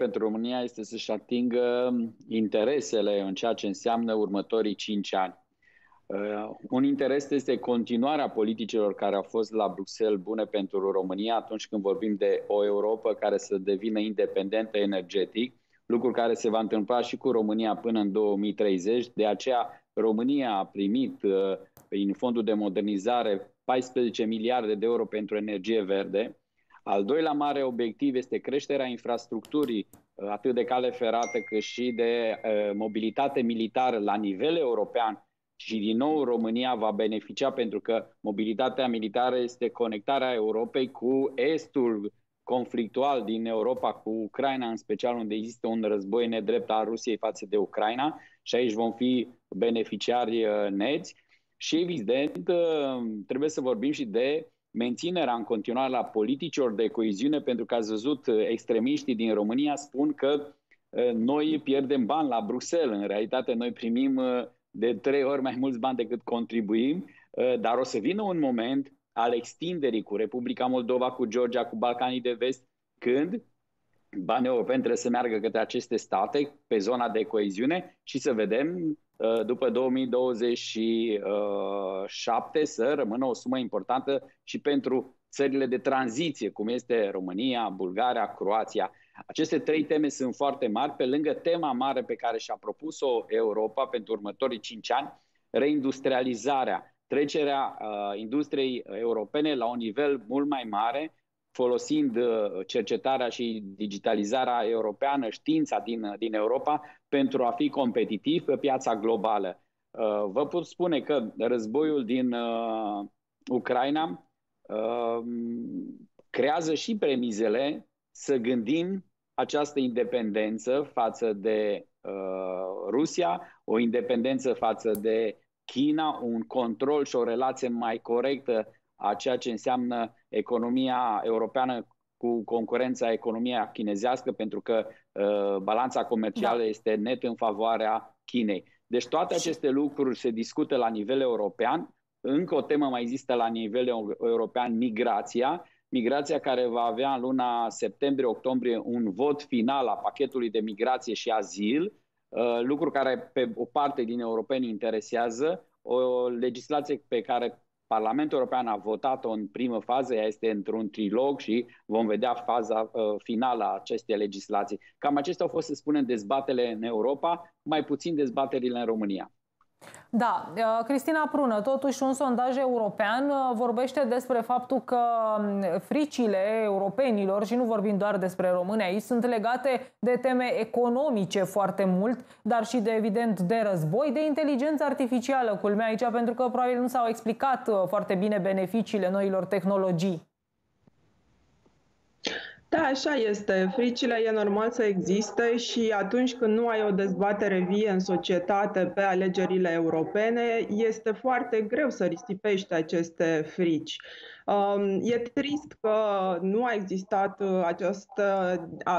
pentru România este să-și atingă interesele în ceea ce înseamnă următorii cinci ani. Uh, un interes este continuarea politicilor care au fost la Bruxelles bune pentru România atunci când vorbim de o Europa care să devină independentă energetic, lucru care se va întâmpla și cu România până în 2030. De aceea România a primit uh, în fondul de modernizare 14 miliarde de euro pentru energie verde. Al doilea mare obiectiv este creșterea infrastructurii uh, atât de cale ferată cât și de uh, mobilitate militară la nivel european și din nou România va beneficia pentru că mobilitatea militară este conectarea Europei cu estul conflictual din Europa, cu Ucraina în special, unde există un război nedrept al Rusiei față de Ucraina și aici vom fi beneficiari uh, neți. Și evident, uh, trebuie să vorbim și de menținerea în continuare la politicilor de coeziune, pentru că ați văzut, uh, extremiștii din România spun că noi pierdem bani la Bruxelles. În realitate, noi primim de trei ori mai mulți bani decât contribuim, dar o să vină un moment al extinderii cu Republica Moldova, cu Georgia, cu Balcanii de Vest, când banii europeni trebuie să meargă către aceste state pe zona de coeziune și să vedem uh, după 2027 să rămână o sumă importantă și pentru țările de tranziție, cum este România, Bulgaria, Croația. Aceste trei teme sunt foarte mari, pe lângă tema mare pe care și-a propus-o Europa pentru următorii cinci ani, reindustrializarea, trecerea uh, industriei europene la un nivel mult mai mare, folosind uh, cercetarea și digitalizarea europeană, știința din, din Europa, pentru a fi competitiv pe piața globală. Uh, vă pot spune că războiul din uh, Ucraina uh, creează și premizele să gândim această independență față de uh, Rusia, o independență față de China, un control și o relație mai corectă a ceea ce înseamnă economia europeană cu concurența economia chinezească, pentru că uh, balanța comercială da. este net în favoarea Chinei. Deci toate aceste lucruri se discută la nivel european. Încă o temă mai există la nivel european, migrația. Migrația care va avea în luna septembrie-octombrie un vot final a pachetului de migrație și azil, Uh, lucru care pe o parte din europeni interesează, o legislație pe care Parlamentul European a votat-o în primă fază, ea este într-un trilog și vom vedea faza uh, finală a acestei legislații. Cam acestea au fost, să spunem, dezbatele în Europa, mai puțin dezbaterile în România. Da, uh, Cristina Prună, totuși un sondaj european uh, vorbește despre faptul că um, fricile europenilor, și nu vorbim doar despre români aici, sunt legate de teme economice foarte mult, dar și de, evident, de război, de inteligență artificială, culmea aici, pentru că probabil nu s-au explicat uh, foarte bine beneficiile noilor tehnologii. Da, așa este. Fricile e normal să existe și atunci când nu ai o dezbatere vie în societate pe alegerile europene, este foarte greu să risipești aceste frici. Um, e trist că nu a existat uh, această,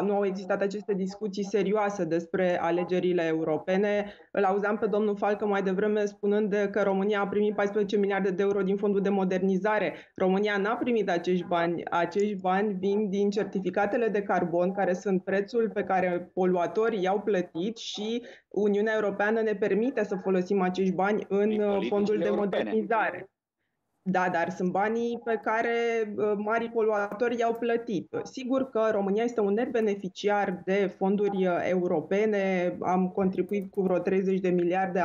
nu au existat aceste discuții serioase despre alegerile europene. Îl auzeam pe domnul Falcă mai devreme spunând de că România a primit 14 miliarde de euro din fondul de modernizare. România n-a primit acești bani. Acești bani vin din certificatele de carbon, care sunt prețul pe care poluatorii i-au plătit și Uniunea Europeană ne permite să folosim acești bani în uh, fondul de modernizare. Da, dar sunt banii pe care uh, mari poluatori i-au plătit. Sigur că România este un net beneficiar de fonduri uh, europene, am contribuit cu vreo 30 de miliarde